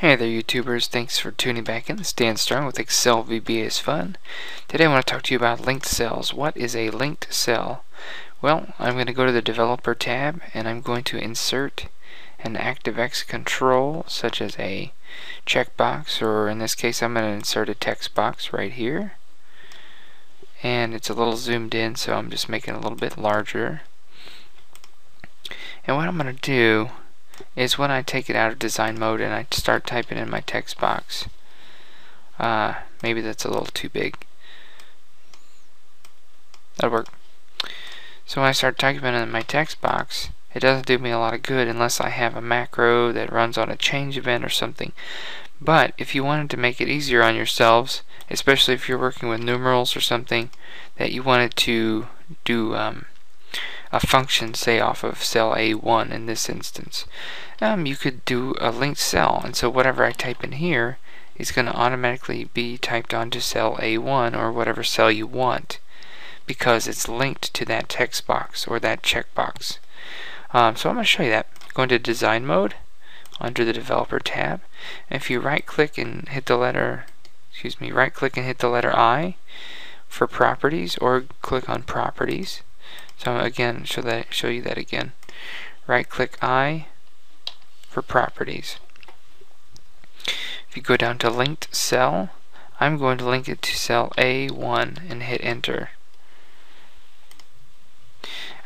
Hey there YouTubers, thanks for tuning back in. This is Dan Strong with Excel VBA is Fun. Today I want to talk to you about linked cells. What is a linked cell? Well, I'm going to go to the Developer tab and I'm going to insert an ActiveX control such as a checkbox or in this case I'm going to insert a text box right here. And it's a little zoomed in so I'm just making it a little bit larger. And what I'm going to do is when I take it out of design mode and I start typing in my text box. Uh, maybe that's a little too big. That'll work. So when I start typing in my text box, it doesn't do me a lot of good unless I have a macro that runs on a change event or something. But if you wanted to make it easier on yourselves, especially if you're working with numerals or something, that you wanted to do um, a function, say off of cell A1 in this instance, um, you could do a linked cell. And so whatever I type in here is going to automatically be typed onto cell A1 or whatever cell you want because it's linked to that text box or that checkbox. Um, so I'm going to show you that. Go into design mode under the developer tab. If you right click and hit the letter, excuse me, right click and hit the letter I for properties or click on properties so again, show that show you that again. Right click I for properties. If you go down to linked cell, I'm going to link it to cell A1 and hit enter.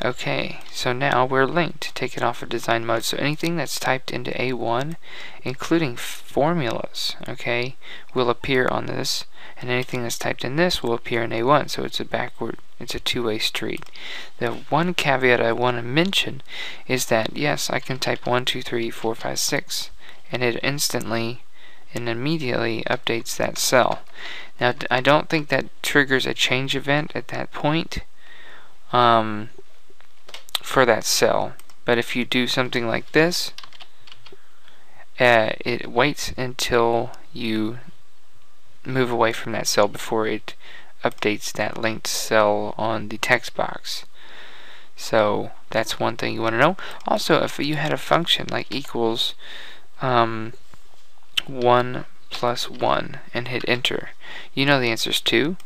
Okay, so now we're linked. Take it off of design mode. So anything that's typed into A1, including formulas, okay, will appear on this, and anything that's typed in this will appear in A1. So it's a backward, it's a two-way street. The one caveat I want to mention is that yes, I can type 1, 2, 3, 4, 5, 6, and it instantly and immediately updates that cell. Now, I don't think that triggers a change event at that point. Um, for that cell. But if you do something like this, uh, it waits until you move away from that cell before it updates that linked cell on the text box. So that's one thing you want to know. Also, if you had a function like equals um, 1 plus 1 and hit enter, you know the answer is 2,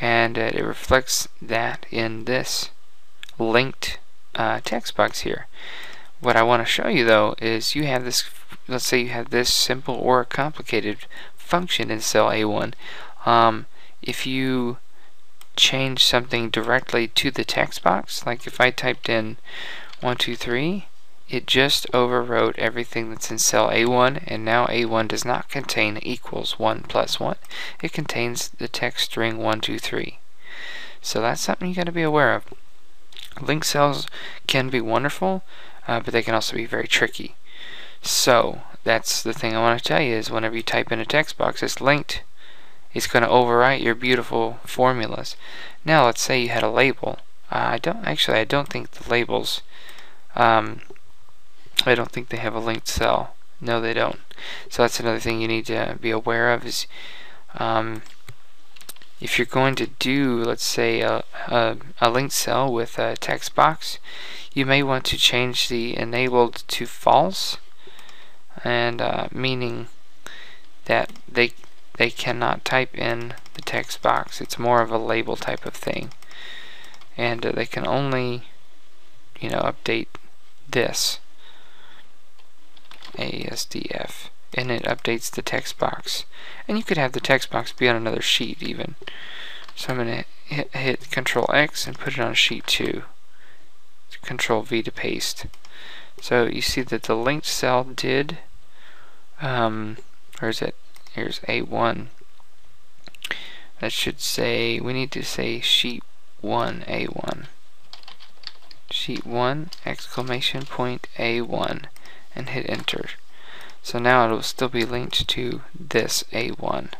and uh, it reflects that in this linked uh, text box here. What I want to show you though is you have this, let's say you have this simple or complicated function in cell A1. Um, if you change something directly to the text box, like if I typed in 123, it just overwrote everything that's in cell A1 and now A1 does not contain equals 1 plus 1. It contains the text string 123. So that's something you got to be aware of. Link cells can be wonderful, uh, but they can also be very tricky. So that's the thing I want to tell you is whenever you type in a text box it's linked, it's going to overwrite your beautiful formulas. Now let's say you had a label. Uh, I don't actually I don't think the labels um, I don't think they have a linked cell. No, they don't. So that's another thing you need to be aware of is um, if you're going to do, let's say, a, a, a linked cell with a text box, you may want to change the enabled to false, and uh, meaning that they they cannot type in the text box. It's more of a label type of thing, and uh, they can only, you know, update this ASDF and it updates the text box. And you could have the text box be on another sheet even. So I'm going to hit, hit Control X and put it on sheet 2. Control V to paste. So you see that the linked cell did, um, where is it? Here's A1. That should say, we need to say sheet 1 A1. Sheet 1 exclamation point A1 and hit enter. So now it will still be linked to this A1.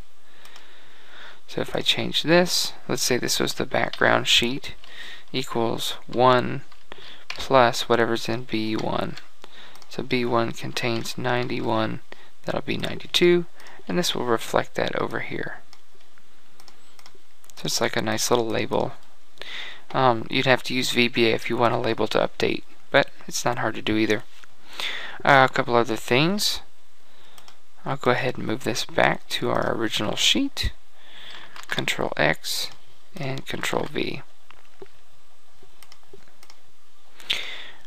So if I change this, let's say this was the background sheet, equals 1 plus whatever's in B1. So B1 contains 91, that'll be 92, and this will reflect that over here. So it's like a nice little label. Um, you'd have to use VBA if you want a label to update, but it's not hard to do either. Uh, a couple other things. I'll go ahead and move this back to our original sheet. Control X and Control V.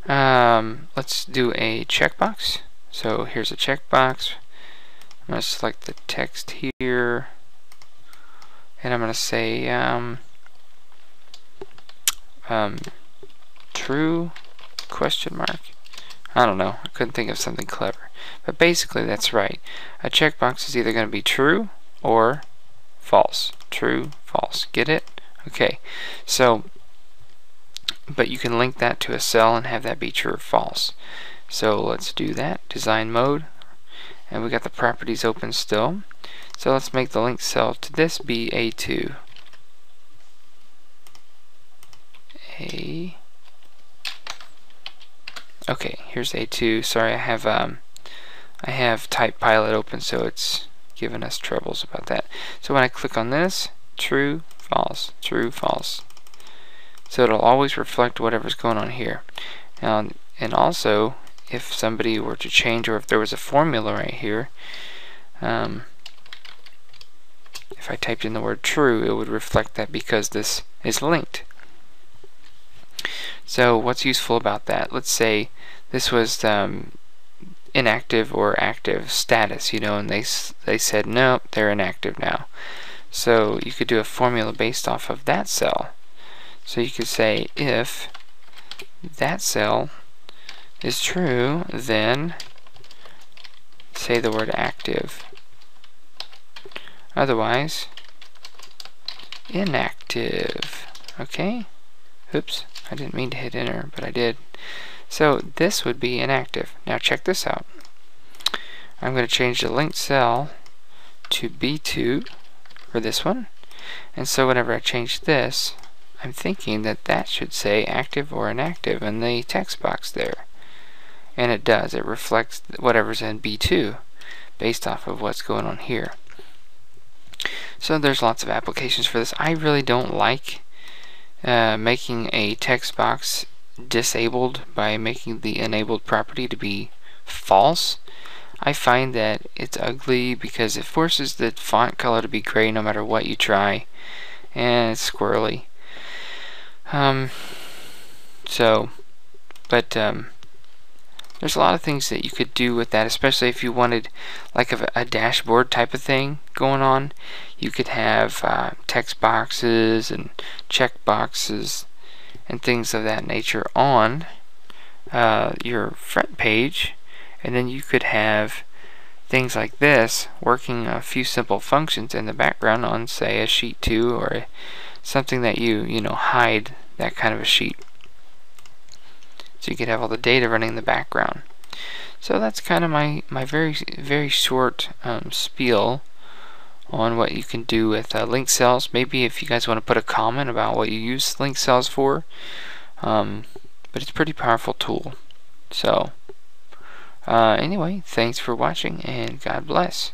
Um, let's do a checkbox. So here's a checkbox. I'm going to select the text here. And I'm going to say um, um, true question mark. I don't know. I couldn't think of something clever. But basically, that's right. A checkbox is either going to be true or false. True, false. Get it? Okay. So, but you can link that to a cell and have that be true or false. So let's do that. Design mode. And we got the properties open still. So let's make the link cell to this be A2. A Okay, here's A2. Sorry, I have um, I have Type Pilot open, so it's giving us troubles about that. So when I click on this, true, false, true, false. So it'll always reflect whatever's going on here. Now, and also, if somebody were to change, or if there was a formula right here, um, if I typed in the word true, it would reflect that because this is linked. So what's useful about that? Let's say this was um, inactive or active status, you know, and they they said no, they're inactive now. So you could do a formula based off of that cell. So you could say if that cell is true, then say the word active. Otherwise, inactive. Okay? Oops. I didn't mean to hit enter, but I did. So this would be inactive. Now check this out. I'm going to change the linked cell to B2 for this one. And so whenever I change this, I'm thinking that that should say active or inactive in the text box there. And it does. It reflects whatever's in B2 based off of what's going on here. So there's lots of applications for this. I really don't like uh, making a text box disabled by making the enabled property to be false. I find that it's ugly because it forces the font color to be gray no matter what you try and it's squirrely. Um, so, but um, there's a lot of things that you could do with that, especially if you wanted like a, a dashboard type of thing going on. You could have uh, text boxes and check boxes and things of that nature on uh, your front page, and then you could have things like this working a few simple functions in the background on say a sheet 2 or something that you you know hide that kind of a sheet so you could have all the data running in the background. So that's kind of my, my very very short um, spiel on what you can do with uh, link cells. Maybe if you guys want to put a comment about what you use link cells for. Um, but it's a pretty powerful tool. So uh, anyway, thanks for watching and God bless.